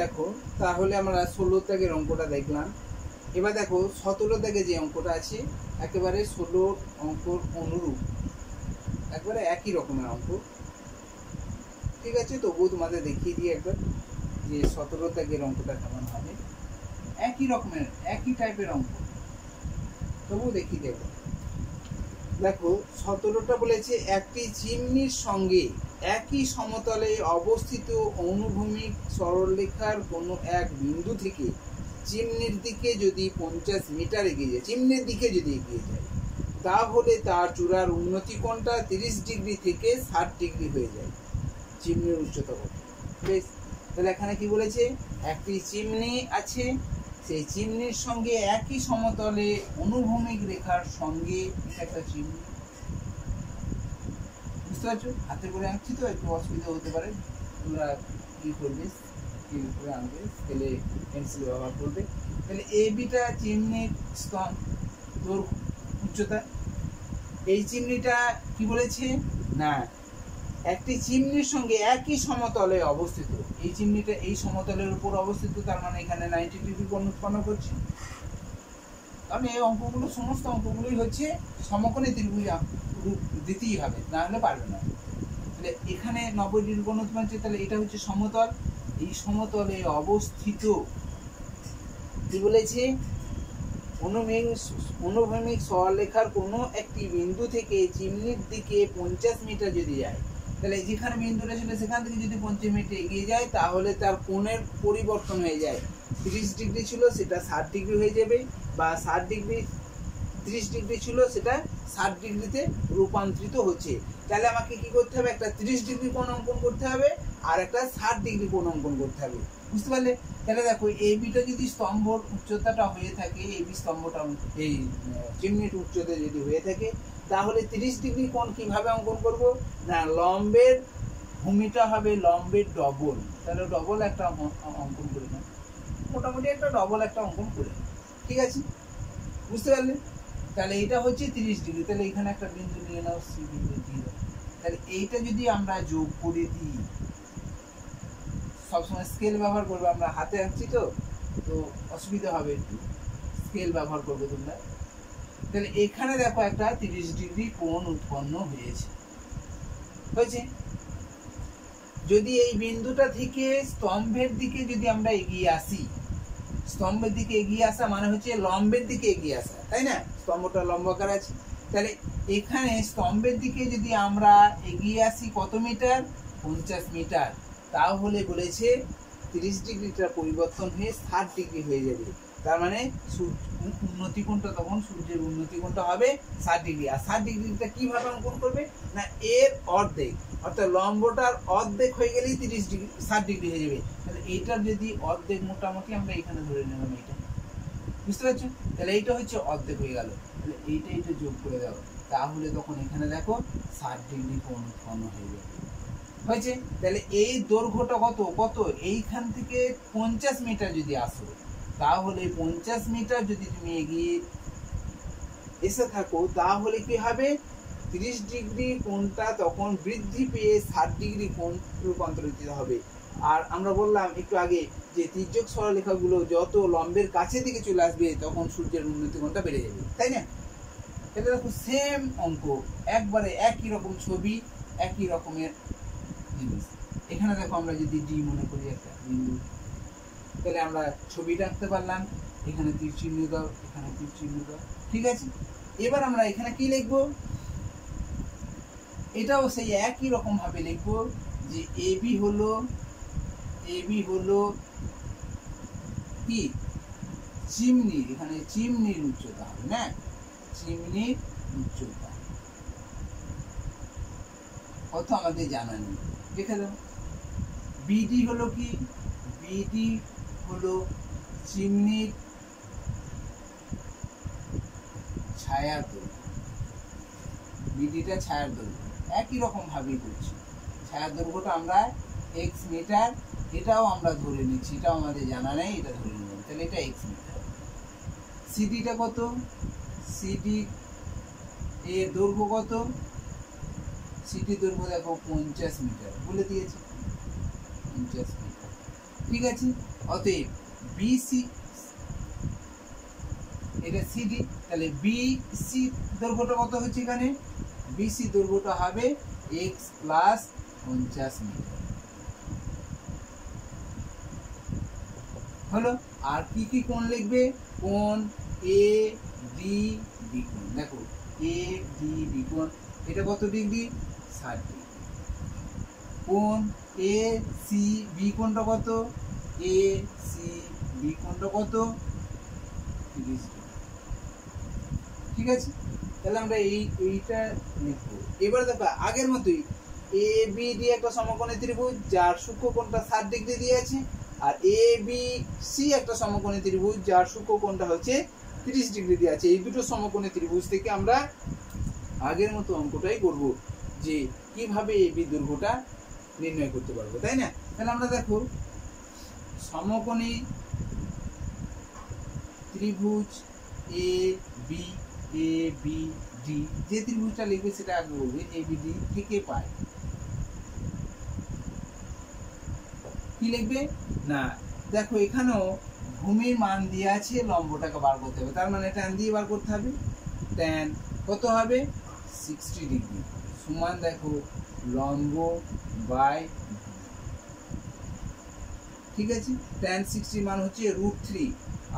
দেখো, তাহলে আমরা ষোলো ত্যাগের অঙ্কটা দেখলাম। এবার দেখো, সতেরো ত্যাগে যে অঙ্কটা আছে, একেবারে ষোলো অঙ্কর অনুরূপ। একবারে একই রকমের অঙ্ক। ঠিক আছে, তবুও তোমাদের দেখিয়ে দিই একবার যে সতেরো ত্যাগের অঙ্কটা কেমন হবে। একই রকমের, একই টাইপের অঙ্ক। তবুও দেখিয়ে দেবো দেখো, সতেরোটা বলেছে, একটি চিমনির সঙ্গে একই সমতলে অবস্থিত অনুভূমিক সরলরেখার কোনো এক বিন্দু থেকে চিমনির দিকে যদি পঞ্চাশ মিটার এগিয়ে যায়, চিমনির দিকে যদি এগিয়ে যায়, তাহলে তার চূড়ার উন্নতি কোণটা তিরিশ ডিগ্রি থেকে ষাট ডিগ্রি হয়ে যায় চিমনির উচ্চতা বেশ, তাহলে এখানে কি বলেছে? একটি চিমনি আছে সেই চিমনির সঙ্গে একই সমতলে অনুভূমিক রেখার সঙ্গে একটা চিমনি বুঝতে পারছ? হাতে করে আঁকছি তো, একটু অসুবিধা হতে পারে। তোমরা কি করবে? স্কেল করে আনবে স্কেলে পেন্সিল ব্যবহার করবে। তাহলে এ বিটা চিমনির স্তন, তোর উচ্চতা। এই চিমনিটা কি বলেছে? না, একটি চিমনির সঙ্গে একই সমতলে অবস্থিত। এই চিমনিটা এই সমতলের উপর অবস্থিত, তার মানে এখানে নাইনটি ডিগ্রি কোণ উৎপন্ন করছে। আমি এই অঙ্কগুলো, সমস্ত অঙ্কগুলোই হচ্ছে সমকোণী ত্রিভুজ রূপ দিতেই হবে, না হলে পারবে না। তাহলে এখানে নব্বই ডিগ্রি কোণ উৎপন্ন হচ্ছে, তাহলে এটা হচ্ছে সমতল। এই সমতলে অবস্থিত কি বলেছে? অনুভূমিক অনুভূমিক সরলরেখার কোনো একটি বিন্দু থেকে চিমনির দিকে পঞ্চাশ মিটার যদি যায় তাহলে যেখানে বিন্দুটা ছিল সেখান থেকে যদি পঞ্চাশ মিটার এগিয়ে যায়, তাহলে তার কোণের পরিবর্তন হয়ে যায়। তিরিশ ডিগ্রি ছিল, সেটা ষাট ডিগ্রি হয়ে যাবে, বা ষাট ডিগ্রি, তিরিশ ডিগ্রি ছিল, সেটা ষাট ডিগ্রিতে রূপান্তরিত হচ্ছে। তাহলে আমাকে কি করতে হবে? একটা তিরিশ ডিগ্রি কোণ অঙ্কন করতে হবে, আর একটা ষাট ডিগ্রি কোণ অঙ্কন করতে হবে। বুঝতে পারলে? তাহলে দেখো এই বিটা যদি স্তম্ভর উচ্চতাটা হয়ে থাকে এই বি স্তম্ভটা, এই চিমনির উচ্চতা যদি হয়ে থাকে তাহলে তিরিশ ডিগ্রি কোণ কীভাবে অঙ্কন করব? না, লম্বের ভূমিটা হবে লম্বের ডবল। তাহলে ডবল একটা অঙ্কন করে নাও মোটামুটি একটা ডবল একটা অঙ্কন করে। ঠিক আছে? বুঝতে পারলে? তাহলে এটা হচ্ছে তিরিশ ডিগ্রি। তাহলে এখানে একটা বিন্দু নিয়ে নাও, সি বিন্দু দিয়ে তাহলে এইটা যদি আমরা যোগ করে দিই, সবসময় স্কেল ব্যবহার করবে আমরা হাতে আঁকছি তো তো অসুবিধা হবে একটু। স্কেল ব্যবহার করবে তোমরা। তাহলে এখানে দেখো একটা তিরিশ ডিগ্রি কোণ উৎপন্ন হয়েছে। হয়েছে? যদি এই বিন্দুটা থেকে স্তম্ভের দিকে যদি আমরা এগিয়ে আসি, স্তম্ভের দিকে এগিয়ে আসা মানে হচ্ছে লম্বের দিকে এগিয়ে আসা, তাই না? স্তম্ভটা লম্বাকার আছে। তাহলে এখানে স্তম্ভের দিকে যদি আমরা এগিয়ে আসি কত মিটার? পঞ্চাশ মিটার। তাহলে বলেছে তিরিশ ডিগ্রিটা পরিবর্তন হয়ে ষাট ডিগ্রি হয়ে যাবে। তার মানে উন্নতি কোণটা তখন সূর্যের উন্নতি কোণটা হবে ষাট ডিগ্রি। আর ষাট ডিগ্রিটা কীভাবে অঙ্কন করবে? না, এর অর্ধেক। অর্থাৎ লম্বটার অর্ধেক হয়ে গেলেই তিরিশ ডিগ্রি ষাট ডিগ্রি হয়ে যাবে। তাহলে এইটার যদি অর্ধেক মোটামুটি আমরা এখানে ধরে নিলাম এইটা। বুঝতে পারছ? তাহলে এইটা হচ্ছে অর্ধেক হয়ে গেল। তাহলে এইটা এইটা যোগ করে দাও। তাহলে তখন এখানে দেখো ষাট ডিগ্রি কোণ উৎপন্ন হয়ে যাবে হয়েছে? তাহলে এই দৈর্ঘ্যটা কত? কত? এইখান থেকে পঞ্চাশ মিটার যদি আসো তাহলে পঞ্চাশ মিটার যদি তুমি এগিয়ে এসে থাকো, তাহলে কি হবে? তিরিশ ডিগ্রি কোণটা তখন বৃদ্ধি পেয়ে ষাট ডিগ্রি কোণ রূপান্তরিত হবে। আর আমরা বললাম একটু আগে যে তির্যক সরলরেখাগুলো যত লম্বের কাছে দিকে চলে আসবে, তখন সূর্যের উন্নতি কোণটা বেড়ে যাবে। তাই না? এটা দেখো সেম অঙ্ক, একবারে একই রকম ছবি, একই রকমের জিনিস। এখানে দেখো আমরা যদি ডি মনে করি একটা বিন্দু। তাহলে আমরা ছবিটা আঁকতে পারলাম। এখানে তীর চিহ্ন দাও, এখানে তীর চিহ্ন দাও। ঠিক আছে? এবার আমরা এখানে কি লিখব? এটাও সেই একই রকম ভাবে লিখব যে এ বি হলো, এ বি হলো কি চিমনি, এখানে চিমনির উচ্চতা হবে, না? চিমনির উচ্চতা। কত আমাদের জানা নেই। দেখে দাও। বিডি হলো কি? বিডি হলো চিমনির ছায়ার দৈর্ঘ্য বিডিটা ছায়ার দৈর্ঘ্য একই রকম ভাবেই করছি। ছায়ার দৈর্ঘ্যটা আমরা এক্স মিটার এটাও আমরা ধরে নিচ্ছি, এটাও আমাদের জানা নেই, এটা ধরে নিলাম। তাহলে এটা এক্স মিটার সিডিটা কত? সিডি এর দৈর্ঘ্য কত? সিটি দৈর্ঘ্য দেখো পঞ্চাশ মিটার বলে দিয়েছে। পঞ্চাশ মিটার ঠিক আছে? অতএব বিসি এটা সিডি তাহলে বিসি দৈর্ঘ্যটা কত হচ্ছে এখানে? বিসি দৈর্ঘ্যটা হবে এক্স প্লাস পঞ্চাশ মিটার। হলো? আর কি কি কোণ লিখবে? কোণ এ ডি বি কোণ। দেখো এ ডি বি কোণ, এটা কত ডিগ্রি? ষাট ডিগ্রি। কোণ এ সি বি কোণটা কত? এ সি বি কোণটা কত? ঠিক আছে? তাহলে আমরা এই, এইটা লিখব। এবার দেখো, আগের মতোই এ বি ডি একটা সমকোণী ত্রিভুজ, যার সূক্ষ্ম কোণটা ষাট ডিগ্রি দিয়ে আছে, আর এ বি সি একটা সমকোণী ত্রিভুজ, যার সূক্ষ্ম কোণটা হচ্ছে তিরিশ ডিগ্রি দিয়ে আছে। এই দুটো সমকোণী ত্রিভুজ থেকে আমরা আগের মতো অঙ্কটাই করব যে কীভাবে এই বি দৈর্ঘ্যটা নির্ণয় করতে পারব, তাই না? তাহলে আমরা দেখো সমকোণী ত্রিভুজ A B A B D যে ত্রিভুজটা লিখবে সেটা আগে বলবে এ বি ডি থেকে পায় কি লিখবে? না। দেখো, এখানেও ভূমির মান দিয়ে আছে, লম্বটাকে বার করতে হবে। তার মানে ট্যান দিয়ে বার করতে হবে। ট্যান কত হবে? সিক্সটি ডিগ্রি সমান দেখো, লম্ব বাই ঠিক আছে? ট্যান সিক্সটি মান হচ্ছে রুট থ্রি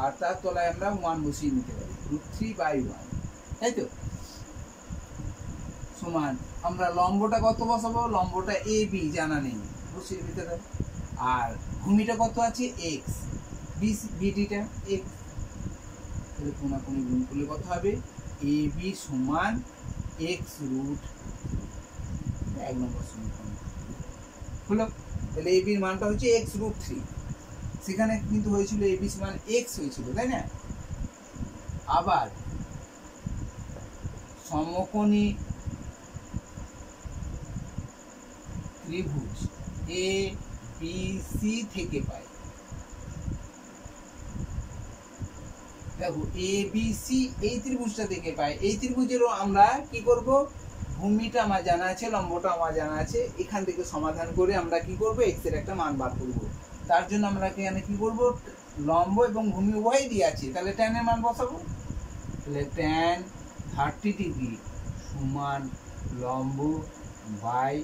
আর তার তলায় আমরা ওয়ান বসিয়ে নিতে পারি। রুট থ্রি বাই ওয়ান তাই তো? সমান, আমরা লম্বটা কত বসাবো? লম্বটা এ বি জানা নেই। বসিয়ে দিতে পারি আর ভূমিটা কত আছে? এক্স বিডিটা এক্স তাহলে কোনাকুনি গুণ করলে কত হবে? এ বি সমান এক্স রুট এক নম্বর সমীকরণ। হলো? তাহলে এ বির মানটা হচ্ছে এক্স রুট থ্রি সেখানে কিন্তু হয়েছিল এ বি সমান এক্স হয়েছিল, তাই না? আবার সমকোণী ত্রিভুজ এ বি সি থেকে পাই দেখো এ বি সি এই ত্রিভুজটা থেকে পাই এই ত্রিভুজেরও আমরা কি করব? ভূমিটা আমার জানা আছে, লম্বটা আমার জানা আছে, এখান থেকে সমাধান করে আমরা কি করব? এক্সের একটা মান বার করব। তার জন্য আমরা এখানে কি করব? লম্ব এবং ভূমি উভয়ই দিয়ে আছে, তাহলে ট্যানের মান বসাবো? তাহলে ট্যান থার্টি ডিগ্রি সমান লম্ব বাই,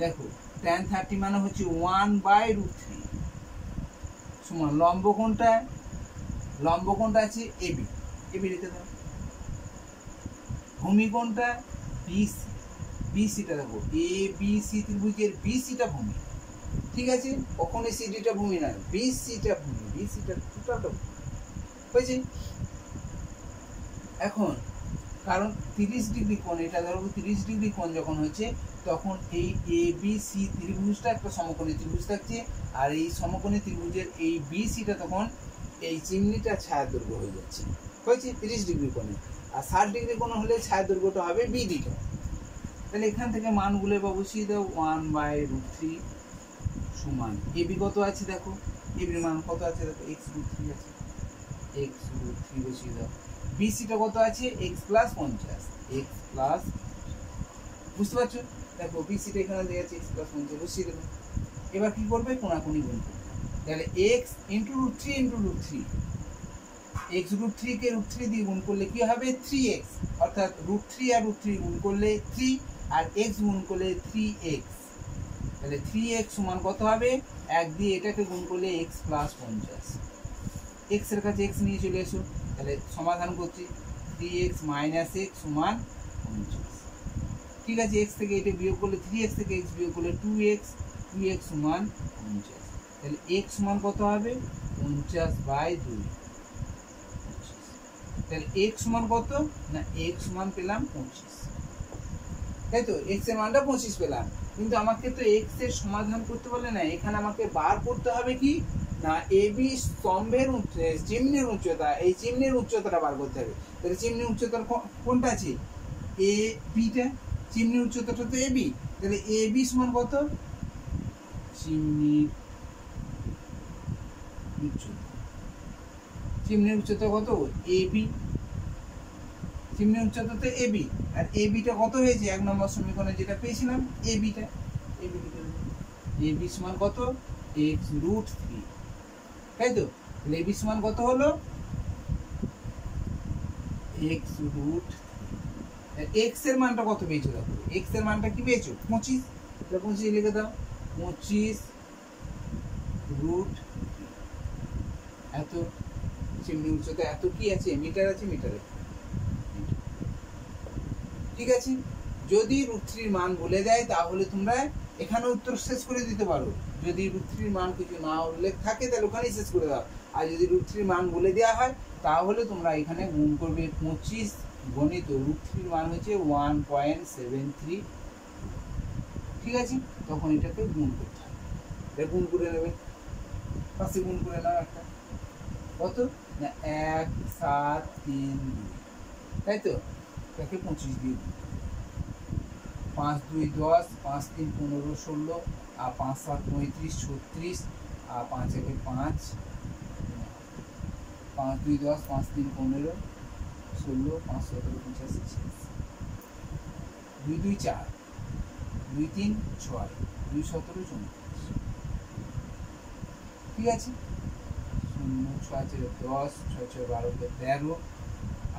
দেখো ট্যান থার্টি মানে হচ্ছে ওয়ান বাই রুট থ্রি সমান লম্ব কোনটা লম্ব কোনটা আছে? এবি এবি লিখে দাও। ভূমি কোনটা বিসি বিসিটা দেখো এ বি সি ত্রিভুজের বিসিটা ভূমি। ঠিক আছে? কখনোই সিডিটা ভূমি নয় বিসিটা ভূমি বিসিটা টোটালটা হয়েছে এখন, কারণ তিরিশ ডিগ্রি কোণ, এটা ধরো তিরিশ ডিগ্রি কোণ যখন হচ্ছে তখন এই এ বি সি ত্রিভুজটা একটা সমকোণী ত্রিভুজ থাকছে, আর এই সমকোণী ত্রিভুজের এই বি সিটা তখন এই চিমনিটা ছায়া দৈর্ঘ্য হয়ে যাচ্ছে। হয়েছে? তিরিশ ডিগ্রি কোণে। আর ষাট ডিগ্রি কোণ হলে ছায়া দৈর্ঘ্যটা হবে বি বিডিটা তাহলে এখান থেকে মানগুলো এবার বসিয়ে দাও। ওয়ান বাই রুট থ্রি সমান এবি কত আছে দেখো? এবির মান কত আছে দেখো? এক্স রুট থ্রি আছে। এক্স রুট থ্রি বসিয়ে দাও। বিসিটা কত আছে? এক্স প্লাস পঞ্চাশ। এক্স প্লাস বুঝতে পারছ? দেখো বিসিটা এখানে দেওয়া আছে এক্স প্লাস পঞ্চাশ। বসিয়ে দেবো। এবার কী করবে? কোনাকুনি গুণ করবে। তাহলে x into root three into root three x root থ্রিকে root three দিয়ে গুণ করলে কী হবে? থ্রি এক্স অর্থাৎ রুট থ্রি আর রুট থ্রি গুণ করলে থ্রি আর এক্স গুণ করলে থ্রি এক্স তাহলে থ্রি এক্স সমান কত হবে? এক দিয়ে এটাকে গুণ করলে এক্স প্লাস পঞ্চাশ। এক্সের কাছে এক্স নিয়ে চলে এসো। তাহলে সমাধান করছি। থ্রি এক্স মাইনাস এক্স সমান পঞ্চাশ। ঠিক আছে এক্স থেকে এটা বিয়োগ করলে থ্রি এক্স থেকে এক্স বিয়োগ করলে টু এক্স টু এক্স সমান পঞ্চাশ। তাহলে এক্স সমান কত হবে? পঞ্চাশ বাই দুই। তাহলে এক্স সমান কত? না এক্স সমান পেলাম পঁচিশ। তাই তো? এক্সের মানটা পঁচিশ পেলাম। কিন্তু আমাকে তো এক্সের সমাধান করতে বলে না এখানে আমাকে বার করতে হবে কি? না এ বি স্তম্ভের চিমনির উচ্চতা। এই চিমনির উচ্চতাটা বার করতে হবে। তাহলে চিমনির উচ্চতার কোনটা আছে? এ বিটা চিমনির উচ্চতাটা তো এ বি তাহলে এ বি সমান কত? চিমনির উচ্চতা চিমনির উচ্চতা কত? এ বি চিমনির উচ্চতা তো A B R A beta কত হয়েছে? এক নম্বর সমীকরণে যেটা পেয়েছিলাম এ বিটা এ বি এ বি সমান কত? এক্স রুট থ্রি তাই তো? এ বি সমান কত হলো? এক্স রুট এক্সের মানটা কত পেয়েছ দেখো? এক্সের মানটা কি পেয়েছ? পঁচিশ। তাহলে পঁচিশ লিখে দাও। পঁচিশ রুট এত চিমনি উচ্চতা এত কি আছে? মিটার আছে, মিটারে। ঠিক আছে? যদি রুট থ্রির মান বলে দেয়, তাহলে তোমরা এখানে উত্তর শেষ করে দিতে পারো। যদি রুট থ্রির মান কিছু না উল্লেখ থাকে, তাহলে ওখানেই শেষ করে দাও। আর যদি রুট থ্রির মান বলে দেওয়া হয়, তাহলে তোমরা এখানে গুণ করবে পঁচিশ গণিত রুট থ্রির মান হচ্ছে ওয়ান পয়েন্ট সেভেন থ্রি। ঠিক আছে? তখন এটাকে গুণ করতে হবে। এটা গুণ করে নেবে। পাশে গুণ করে নাও একটা। কত? না এক সাত তিন দুই তাই তো তাকে পঁচিশ দিয়ে দিই পাঁচ দুই দশ পাঁচ তিন পনেরো ষোলো আর পাঁচ সাত পঁয়ত্রিশ ছত্রিশ আর পাঁচ একে পাঁচ পাঁচ দুই দশ পাঁচ তিন পনেরো ষোলো পাঁচ সতেরো পঁচাশি দুই দুই চার দুই তিন ছয় দুই সতেরো চৌত্রিশ ঠিক আছে শূন্য ছয় দশ ছয় ছয় বারোকে তেরো,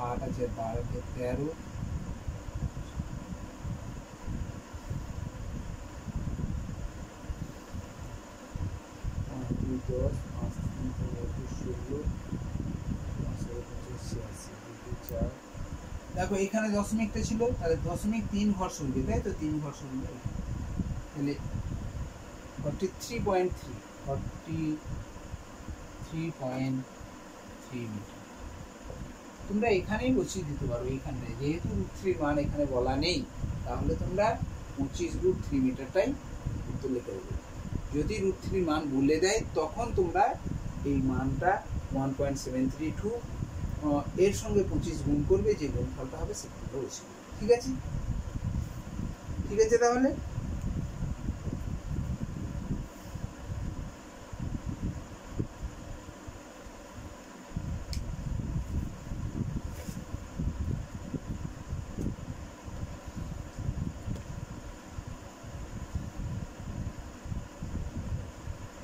আট আছে বারোকে তেরো। দুই, দশ, পাঁচ, তিন পনেরো ষোলো ছিয়াশি দেখো, এখানে দশমিকটা ছিল, তাহলে দশমিক তিন ঘর সরবে, তাই তো? তিন ঘর সরবে। তাহলে forty three point three forty three point three metre তোমরা এখানেই বসিয়ে দিতে পারো এইখানটায় যেহেতু রুট থ্রির মান এখানে বলা নেই, তাহলে তোমরা পঁচিশ রুট থ্রি মিটারটাই উত্তর লিখে দেবে। যদি রুট থ্রির মান বলে দেয়, তখন তোমরা এই মানটা one point seven three two এর সঙ্গে পঁচিশ গুণ করবে, যে গুণফলটা হবে সেটা ঠিক আছে? ঠিক আছে তাহলে?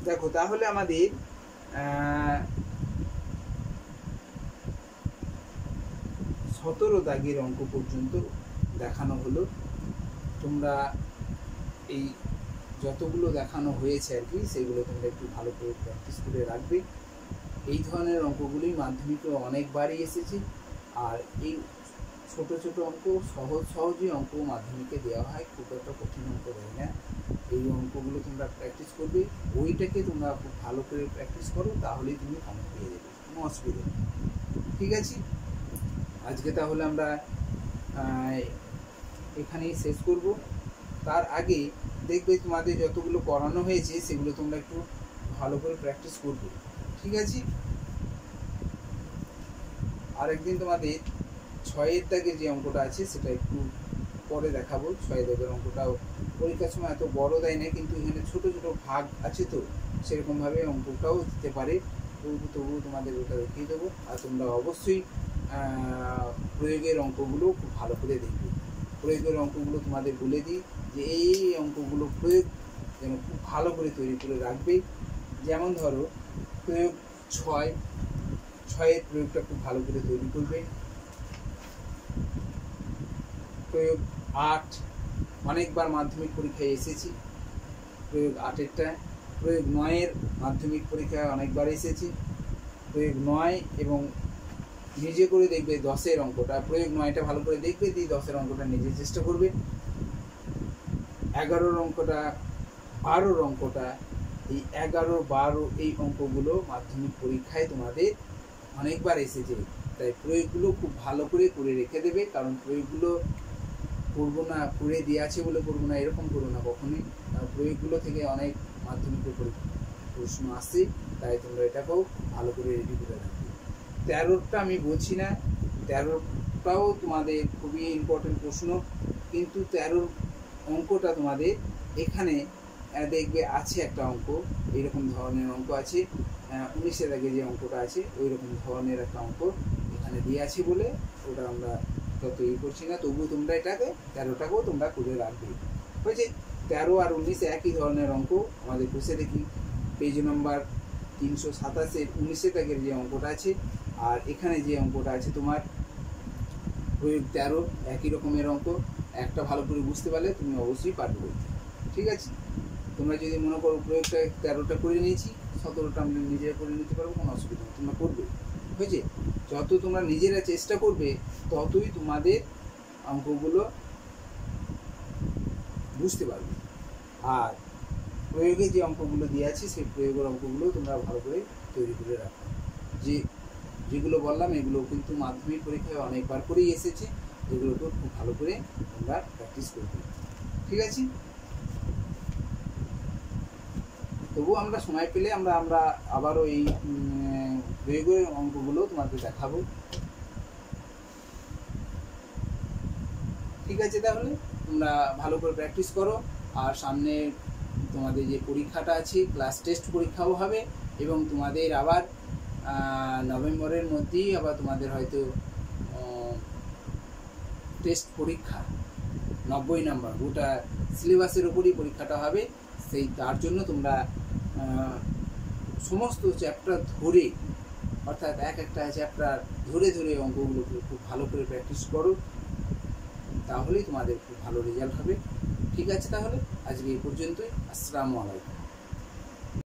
দেখো, তাহলে আমাদের সতেরো দাগের অঙ্ক পর্যন্ত দেখানো হলো। তোমরা এই যতগুলো দেখানো হয়েছে আর কি, সেগুলো তোমরা একটু ভালো করে প্র্যাকটিস করে রাখবে। এই ধরনের অঙ্কগুলোই মাধ্যমিকে অনেকবারই এসেছে, আর এই ছোট ছোট অঙ্ক, সহজ সহজই অঙ্ক মাধ্যমিকে দেওয়া হয়, খুব একটা কঠিন অঙ্ক দেয় না। এই অঙ্কগুলো তোমরা প্র্যাকটিস করবে, ওইটাকে তোমরা খুব ভালো করে প্র্যাকটিস করো, তাহলেই তুমি অঙ্ক পেয়ে যাবে, কোনো অসুবিধা নেই। ঠিক আছে? আজকে তাহলে আমরা এখানেই শেষ করব। তার আগে দেখবে তোমাদের যতগুলো করানো হয়েছে, সেগুলো তোমরা একটু ভালো করে প্র্যাকটিস করবে। ঠিক আছে? আরেকদিন তোমাদের ছয়ের দাগে যে অঙ্কটা আছে, সেটা একটু পরে দেখাবো। ছয় অঙ্কটাও পরীক্ষার সময় এত বড় দেয় না কিন্তু এখানে ছোট ছোট ভাগ আছে তো, সেরকমভাবে অঙ্কটাও দিতে পারে। তবু তবু তোমাদের ওটা দেখিয়ে দেবো। আর তোমরা অবশ্যই প্রয়োগের অঙ্কগুলো খুব ভালো করে দেখবে। প্রয়োগের অঙ্কগুলো তোমাদের বলে দিই যে এই অঙ্কগুলো প্রয়োগ যেন খুব ভালো করে তৈরি করে রাখবে। যেমন ধরো, প্রয়োগ ছয়, ছয়ের প্রয়োগটা খুব ভালো করে তৈরি করবে। প্রয়োগ আট, অনেকবার মাধ্যমিক পরীক্ষায় এসেছি। প্রয়োগ আটেরটা প্রয়োগ নয়ের মাধ্যমিক পরীক্ষায় অনেকবার এসেছি। প্রয়োগ নয় এবং নিজে করে দেখবে দশের অঙ্কটা, প্রয়োগ নয়টা ভালো করে দেখবে, দিয়ে দশের অঙ্কটা নিজে চেষ্টা করবে। এগারোর অঙ্কটা, বারোর অঙ্কটা, এই এগারো, বারো এই অঙ্কগুলো মাধ্যমিক পরীক্ষায় তোমাদের অনেকবার এসেছে। তাই প্রয়োগগুলো খুব ভালো করে করে রেখে দেবে, কারণ প্রয়োগগুলো করব না করে দিয়ে আছে বলে করব না, এরকম করব না কখনোই। প্রয়োগগুলো থেকে অনেক মাধ্যমিক প্রশ্ন আসে, তাই তোমরা এটাকেও ভালো করে রেডি করে রাখবে তেরোটা আমি বলছি না, তেরোটাও তোমাদের খুবই ইম্পর্টেন্ট প্রশ্ন, কিন্তু তেরোর অঙ্কটা তোমাদের এখানে দেখবে আছে একটা অঙ্ক এইরকম ধরনের অঙ্ক আছে উনিশের আগে যে অঙ্কটা আছে ওই রকম ধরনের একটা অঙ্ক এখানে দিয়ে আছে বলে ওটা আমরা তত ই করছি না তবুও তোমরা এটাকে, তেরোটাকেও তোমরা করে। রাখবে হয়েছে, তেরো আর উনিশ একই ধরনের অঙ্ক, আমাদের কোষে দেখি। পেজ নম্বর তিনশো সাতাশের উনিশে দাগের যে অঙ্কটা আছে, আর এখানে যে অঙ্কটা আছে তোমার, প্রয়োগ তেরো, একই রকমের অঙ্ক, একটা ভালো করে বুঝতে পারলে তুমি অবশ্যই পারবে। ঠিক আছে? তোমরা যদি মনে করো প্রয়োগটা তেরোটা করে নিয়েছি, সতেরোটা আমরা নিজেরা করে নিতে পারব, কোনো অসুবিধা নেই, তোমরা করবে। হয়েছে? যত তোমরা নিজেরা চেষ্টা করবে, ততই তোমাদের অঙ্কগুলো বুঝতে পারবে। আর প্রয়োগে যে অঙ্কগুলো দিয়ে আছে, সেই প্রয়োগের অঙ্কগুলো তোমরা ভালো করে তৈরি করে রাখো। যে, যেগুলো বললাম, এগুলো কিন্তু মাধ্যমিক পরীক্ষায় অনেকবার করেই এসেছে, এগুলোকে খুব ভালো করে তোমরা প্র্যাকটিস করবে ঠিক আছে? তবু আমরা সময় পেলে আমরা আমরা আবারও এই প্রয়োগের অঙ্কগুলো তোমাদের দেখাবো। ঠিক আছে তাহলে? তোমরা ভালো করে প্র্যাকটিস করো। আর সামনে তোমাদের যে পরীক্ষাটা আছে ক্লাস টেস্ট পরীক্ষাও হবে এবং তোমাদের আবার নভেম্বরের মধ্যেই আবার তোমাদের হয়তো টেস্ট পরীক্ষা। নব্বই নাম্বার, গোটা সিলেবাসের উপরই পরীক্ষাটা হবে। সেই, তার জন্য তোমরা সমস্ত চ্যাপ্টার ধরে অর্থাৎ এক একটা চ্যাপ্টার ধরে ধরে অঙ্কগুলোকে খুব ভালো করে প্র্যাকটিস করো, তাহলেই তোমাদের খুব ভালো রেজাল্ট হবে। ঠিক আছে তাহলে? আজকে এই পর্যন্তই। আসসালামু আলাইকুম।